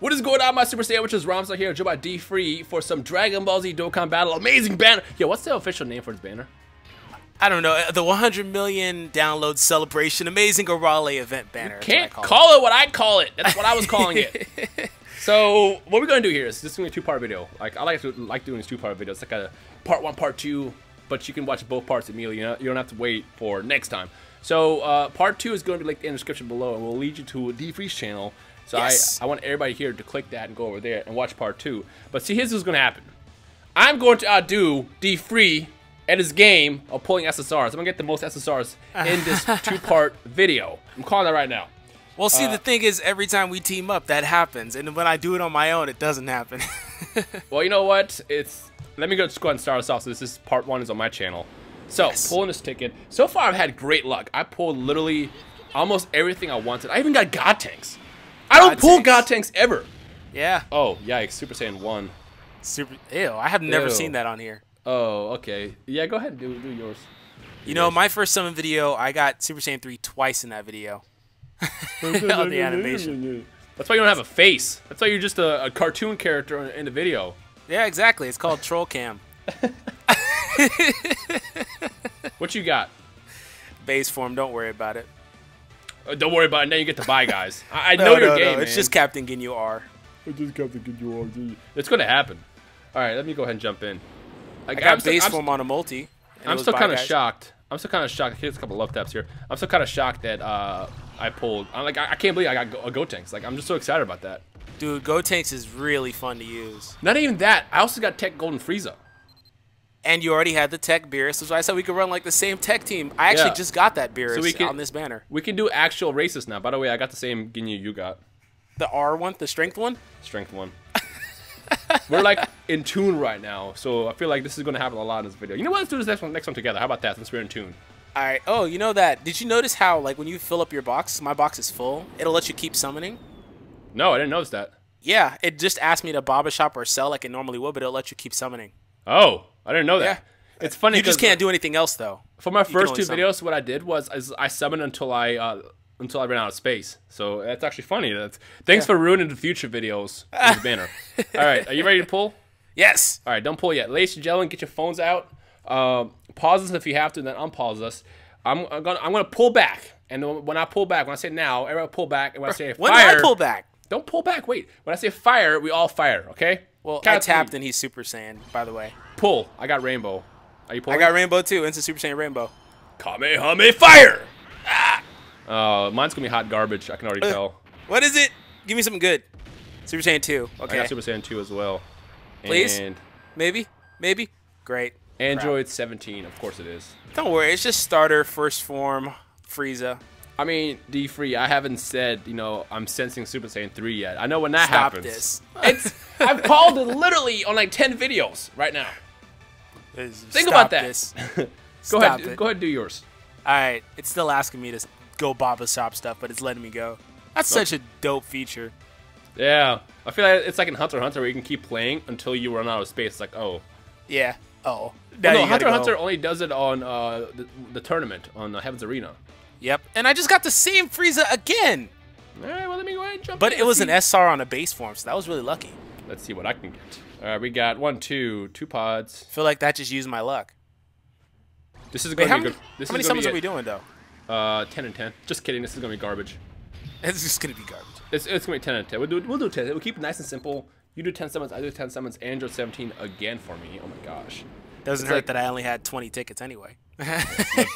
What is going on, my Super Sandwiches? Rhymestyle here, joined by D Free for some Dragon Ball Z Dokkan Battle. Amazing banner. Yo, what's the official name for this banner? I don't know. uh, The 100 million download celebration, amazing Orale event banner. I Can't call call it what I call it. That's what I was calling it. so what we're gonna do here is this is gonna be a two-part video. Like I like to like doing these two-part videos. It's like a part one, part two, but you can watch both parts immediately. You, know? you don't have to wait for next time. So uh, part two is going to be linked in the description below, and we'll lead you to D Free's channel. So Yes. I, I want everybody here to click that and go over there and watch part two. But see, here's what's going to happen. I'm going to outdo D Free at his game of pulling SSRs. I'm going to get the most SSRs in this two-part video. I'm calling that right now. Well, see, Uh, the thing is, every time we team up, that happens. And when I do it on my own, it doesn't happen. Well, you know what? It's let me go just go ahead and start us off. So this is part one is on my channel. So Yes. pulling this ticket. So far, I've had great luck. I pulled literally almost everything I wanted. I even got Gotenks. I don't God pull tanks. Gotenks ever. yeah. Oh yikes! Super Saiyan one. Super. Ew, I have never Ew. seen that on here. Oh okay. Yeah, go ahead and do do yours. You know, my first summon video, I got Super Saiyan 3 twice in that video. on the animation. That's why you don't have a face. That's why you're just a, a cartoon character in the video. Yeah, exactly. It's called Troll Cam. What you got? Base form, don't worry about it. Uh, don't worry about it. Now you get to buy guys. I, I No, know your no, game. no. It's man. just Captain Ginyu R. I just got to get you RG. It's gonna happen. All right, let me go ahead and jump in. Like, I got I'm base I'm, form on a multi. and I'm still kind of shocked. I'm still kind of shocked. Here's a couple love taps here. I'm still kind of shocked that uh, I pulled. I'm like, I, I can't believe I got a go- Tanks. Like, I'm just so excited about that. Dude, Gotenks is really fun to use. Not even that. I also got Tech Golden Frieza. And you already had the Tech Beerus, which I said we could run like the same Tech team. I actually Yeah. just got that Beerus we can- on this banner. We can do actual races now. By the way, I got the same Ginyu you got. The R one, the strength one. Strength one. We're like in tune right now, so I feel like this is gonna happen a lot in this video. You know what? Let's do this next one, next one together. How about that? Since we're in tune. All right. Oh, you know that? Did you notice how like when you fill up your box, my box is full. It'll let you keep summoning. No, I didn't notice that. Yeah, it just asked me to Baba shop or sell like it normally would, but it'll let you keep summoning. Oh, I didn't know that. Yeah. It's funny. You just can't do anything else though. For my first two summon. videos, what I did was is I summoned until I uh, until I ran out of space. So that's actually funny. That's thanks for ruining the future videos the banner. All right, are you ready to pull? Yes. All right, don't pull yet, ladies and gentlemen. Get your phones out. Um, pause us if you have to, then unpause us. I'm, I'm gonna I'm gonna pull back, and when I pull back, when I say now, everybody pull back, and when I say When fire, did I pull back? don't pull back. Wait, when I say fire, we all fire. Okay? Well, Count I tapped and he's Super Saiyan. By the way, Pull. I got rainbow. Are you pulling? I got Rainbow too. Instant Super Saiyan Rainbow. Kamehameha fire. Ah. Uh, mine's gonna be hot garbage. I can already tell. What is it? Give me something good. Super Saiyan 2. Okay. I got Super Saiyan 2 as well. Please? And Maybe? Maybe? Great. Android 17, of course it is. Don't worry. It's just starter, first form, Frieza. I mean, D free. I haven't said you know I'm sensing Super Saiyan 3 yet. I know when that Stop happens. this. It's I've called it literally on like 10 videos right now. Think about that. This. Go Stop ahead. it. Go ahead. Do yours. All right. It's still asking me to go Baba Shop stuff, but it's letting me go. That's such a dope feature. Yeah. I feel like it's like in Hunter Hunter where you can keep playing until you run out of space. It's like oh. Yeah. Oh. no, Hunter go. Hunter only does it on uh, the, the tournament on uh, Heaven's Arena. Yep. And I just got the same Frieza again. All right. Well, let me go ahead and jump. But it was an. SR on a base form, so that was really lucky. Let's see what I can get. All right, we got one, two, two pods. feel like that just used my luck. This is going how to be many, good. This how many summons are we doing, though? Uh, ten and ten. Just kidding. This is gonna be garbage. It's just going to be garbage. It's, it's gonna be ten and ten. We'll do we'll do ten. We'll keep it nice and simple. You do ten summons. I do ten summons. Android seventeen again for me. Oh my gosh. Doesn't It's hurt like- that I only had 20 tickets anyway.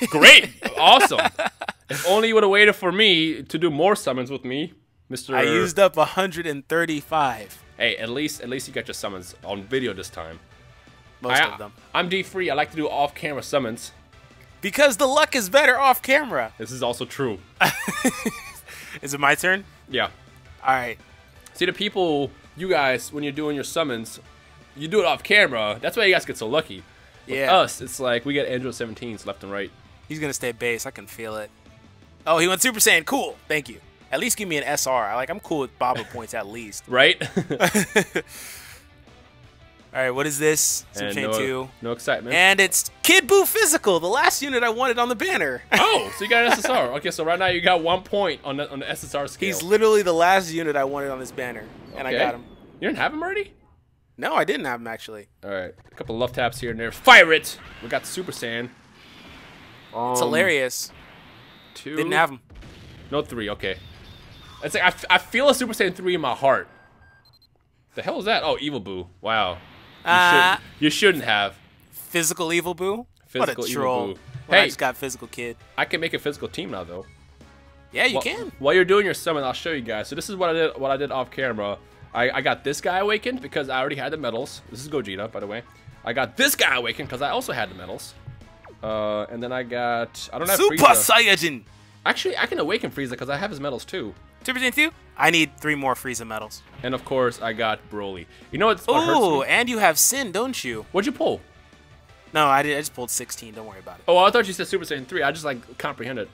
Great. awesome. If only you would have waited for me to do more summons with me, Mister. I used up 135. Hey, at least at least you got your summons on video this time. Most I, of them. I'm D free. I like to do off camera summons. Because the luck is better off camera. This is also true. Is it my turn? Yeah. All right. See the people, you guys, when you're doing your summons, you do it off camera. That's why you guys get so lucky. With Yeah. us, it's like we get Android 17s left and right. He's going to stay base. I can feel it. Oh, he went Super Saiyan. Cool. Thank you. At least give me an SR. I like. I'm cool with Baba points at least. Right? All right. It's the last Kamitas. Go Baba Shop stuff, but it's letting me go. All right, are you ready to pull? Yes. All right, what is this? Super And Saiyan no, 2. no excitement. And it's Kid Buu Physical, the last unit I wanted on the banner. oh, so you got an SSR. Okay, so right now you got one point on the on the SSR scale. He's literally the last unit I wanted on this banner, and I got him. You didn't have him already? No, I didn't have him actually. All right, a couple of love taps here and there. Fire it! We got Super Saiyan. Um, It's hilarious. Two. Didn't have him. No three. Okay. It's like I, f- I feel a Super Saiyan three in my heart. The hell is that? Oh, Evil Buu. Wow. You, Ah. should, you shouldn't have. Physical Evil Buu. Physical what a Evil troll. Buu. Well, I Hey. just got physical kid. I can make a physical team now though. Yeah, you can. While you're doing your summon, I'll show you guys. So this is what I did. What I did off camera. I, I got this guy awakened because I already had the medals. This is Gogeta, by the way. I got this guy awakened because I also had the medals. Uh, and then I got I don't have Super Frieza. Saiyajin. Actually, I can awaken Frieza because I have his medals too. Super Saiyan 2. I need three more Frieza medals. And of course, I got Broly. You know what's, what hurts Ooh, and you have Sin, don't you? What'd you pull? No, I did. I just pulled 16. Don't worry about it. Oh, I thought you said Super Saiyan 3. I just like comprehended.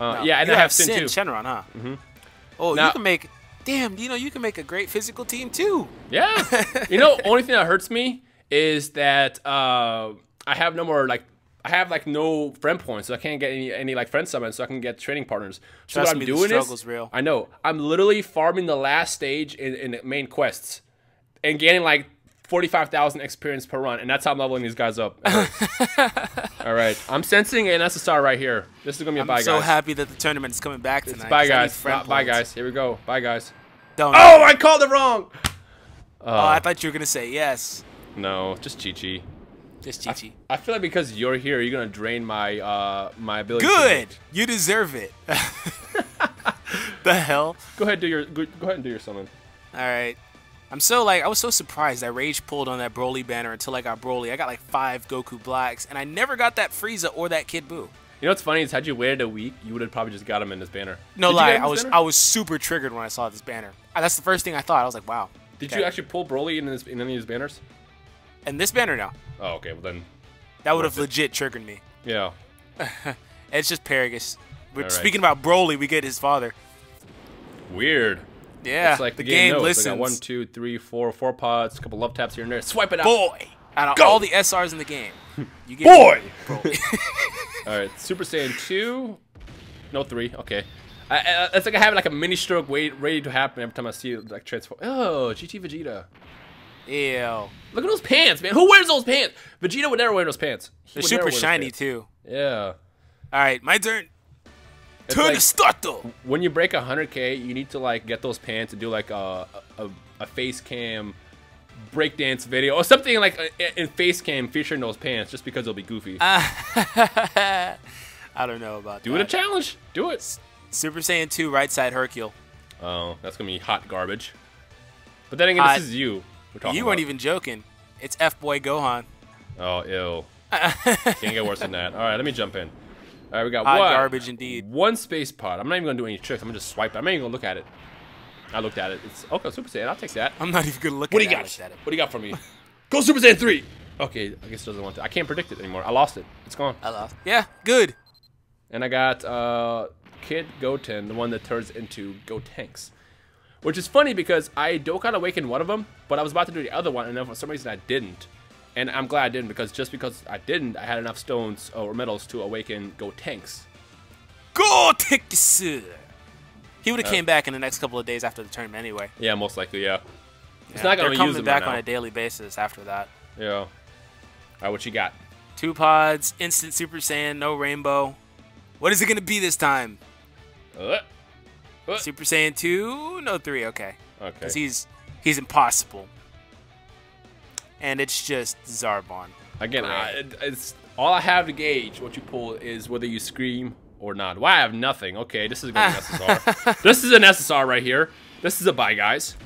Uh, No, yeah, and I have Sin, too. Shenron, huh? Mm-hmm. Oh, Now- you can make. Damn, you know you can make a great physical team too. Yeah. you know, only thing that hurts me is that uh, I have no more like I have like no friend points, so I can't get any any like friend summons, so I can get training partners. So Trust what I'm me, the doing struggle's is real. I know I'm literally farming the last stage in, in the main quests and getting like. 45,000 experience per run, and that's how I'm leveling these guys up. All right, I'm sensing an SSR right here. This is gonna be a I'm bye, so guys. happy that the tournament is coming back tonight. Bye, 'cause I need guys. Not bye, guys. Here we go. Bye, guys. Don't. Oh, I called it wrong. Oh, I thought you were gonna say yes. No, just Chi Chi. Just Chi I feel like because you're here, you're gonna drain my uh my ability. Good. hit. You deserve it. the hell. Go ahead, do your go, go ahead and do your summon. All right. I'm so like I was so surprised that rage pulled on that Broly banner until I got Broly. I got like five Goku blacks, and I never got that Frieza or that Kid Buu. You know what's funny is had you waited a week, you would have probably just got him in this banner. No Did lie, I was banner? I was super triggered when I saw this banner. That's the first thing I thought. I was like, wow. Did okay. you actually pull Broly in this in any of these banners? And this banner now, Oh, okay. Well then, that would have legit triggered me. yeah. It's just Paragus. We're right. speaking about Broly. We get his father. Weird. Yeah, It's like the, the, game, knows. listens. I got one, two, three, four, four pods, a couple love taps here and there. Swipe it out. Boy, out of Go. all the SRs in the game, you get Boy! Broly. All right, Super Saiyan two, no three. Okay, I, I, it's like I have like a mini stroke wait ready to happen every time I see it like transform. Oh, GT Vegeta. Ew. Look at those pants, man. Who wears those pants? Vegeta would never wear those pants. He They're super shiny too. Yeah. All right, my turn. It's Turn like- to start though. when you break 100k, you need to like get those pants and do like a a, a face cam breakdance video or something like uh, in face cam featuring those pants just because it'll be goofy. I don't know about do that. Do it a challenge. Do it. Super Saiyan 2 right side Hercule. Oh, that's gonna be hot garbage. But then again, Hot- this is you. We're talking You weren't even joking. It's F boy Gohan. Oh, ew. Can't get worse than that. All right, let me jump in. All right, we got Hot one. garbage indeed. One space pod. I'm not even gonna do any tricks. I'm gonna just swipe. it. I'm not even gonna look at it. I looked at it. It's okay. Super Saiyan. I'll take that. I'm not even gonna look at it. What do you got? at. What do you got for me? Go Super Saiyan 3! Okay, I guess it doesn't want to. I can't predict it anymore. I lost it. It's gone. I lost. Yeah, good. And I got uh, Kid Goten, the one that turns into Gotenks. Which is funny because I Dokkan awakened one of them, but I was about to do the other one, and then for some reason I didn't. And I'm glad I didn't because just because I didn't, I had enough stones or medals to awaken Gotenks. Go Teksu. He would have Uh, came back in the next couple of days after the tournament anyway. Yeah, most likely, yeah. It's not gonna They're use them back right on a daily basis after that. Yeah. All right, what you got? Two pods, instant Super Saiyan, no rainbow. What is it gonna be this time? Uh, uh, Super Saiyan 2, no 3, okay. okay. Because he's he's impossible. And it's just Zarbon. Again, I, it's all I have to gauge what you pull is whether you scream or not. Why I have nothing. Okay, this is gonna be an SSR. this is an SSR right here. This is a buy, guys.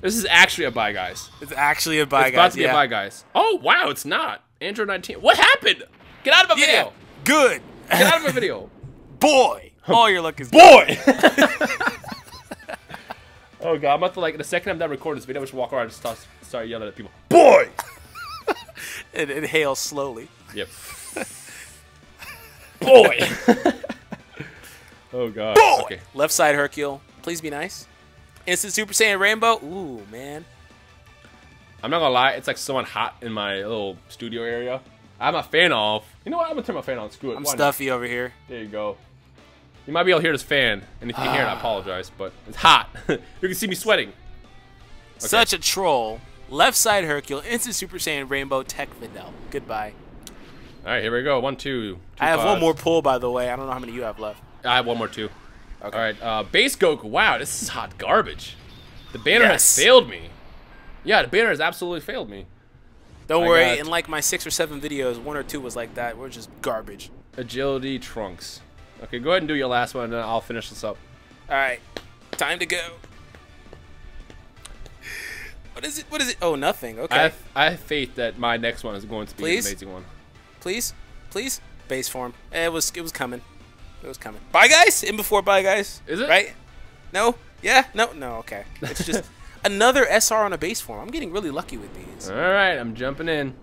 This is actually a buy, guys. It's actually a buy, guys. it's about to be yeah. a buy, guys. Oh wow, it's not. Android 19. What happened? Get out of my Yeah, video. good. Get out of my video. Boy. Oh, your luck is Boy. oh god, I'm about to like the second I'm done recording this video, I just walk around and start, start yelling at people. Boy. It inhales slowly. Yep. Boy. oh god. Boy. Okay. Left side Hercule. Please be nice. Instant Super Saiyan Rainbow. Ooh, man. I'm not gonna lie, it's like somewhat hot in my little studio area. I have my fan off. You know what? I'm gonna turn my fan on. Screw it. I'm Why not? stuffy over here. There you go. You might be able to hear this fan, and if you can hear it, I apologize, but it's hot. you can see me sweating. Such a troll. Left side Hercule, instant Super Saiyan Rainbow Tech Videl. Goodbye. All right, here we go. One, two. two I have one more pull, by the way. I don't know how many you have left. I have one more too. All right, uh, base Goku. Wow, this is hot garbage. The banner Yes. has failed me. Yeah, the banner has absolutely failed me. Don't I worry, in like my six or seven videos, one or two was like that. We're just garbage. Agility Trunks. Okay, go ahead and do your last one, and then I'll finish this up. All right, time to go. What is it? What is it? Oh, nothing. Okay. I, have, I have faith that my next one is going to be Please? an amazing one. Please, please, base form. Eh, It was, it was coming. It was coming. Bye, guys. In before bye, guys. Is it? right? No. Yeah. No. No. Okay. It's just another SR on a base form. I'm getting really lucky with these. All right, I'm jumping in.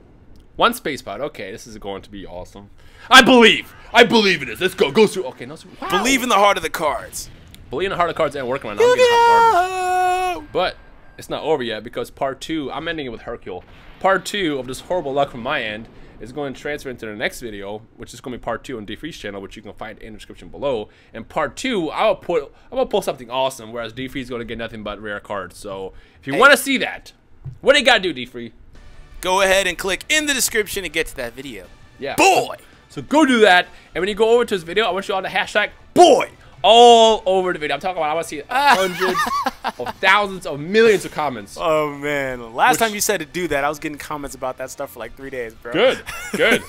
One space pod. Okay, this is going to be awesome. I believe. I believe it is. Let's go. Go through. Okay, no. Wow. Believe in the heart of the cards. Believe in the heart of the cards ain't working right now. I'm getting hot. But it's not over yet because part two, I'm ending it with Hercule. Part two of this horrible luck from my end is going to transfer into the next video, which is going to be part two on DFree's channel, which you can find in the description below. And part two, I'll put I'm gonna pull something awesome, whereas DFree is going to get nothing but rare cards. So if you Hey. want to see that, what do you gotta do, DFree? Go ahead and click in the description and get to that video. Yeah, Boy. So go do that, and when you go over to this video, I want you all to hashtag boy all over the video. I'm talking about I want to see hundreds of thousands of millions of comments. Oh man! Last Which- time you said to do that, I was getting comments about that stuff for like three days, bro. Good, good.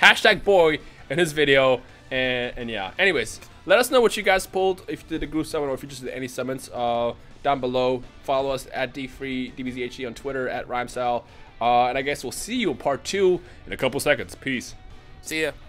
Hashtag boy in his video, and, and yeah. Anyways, let us know what you guys pulled. If you did a group summon or if you just did any summons, uh, down below. Follow us at dfree dbzhe E on Twitter at rhymestyle. Uh, and I guess we'll see you in part two in a couple seconds. Peace. See ya.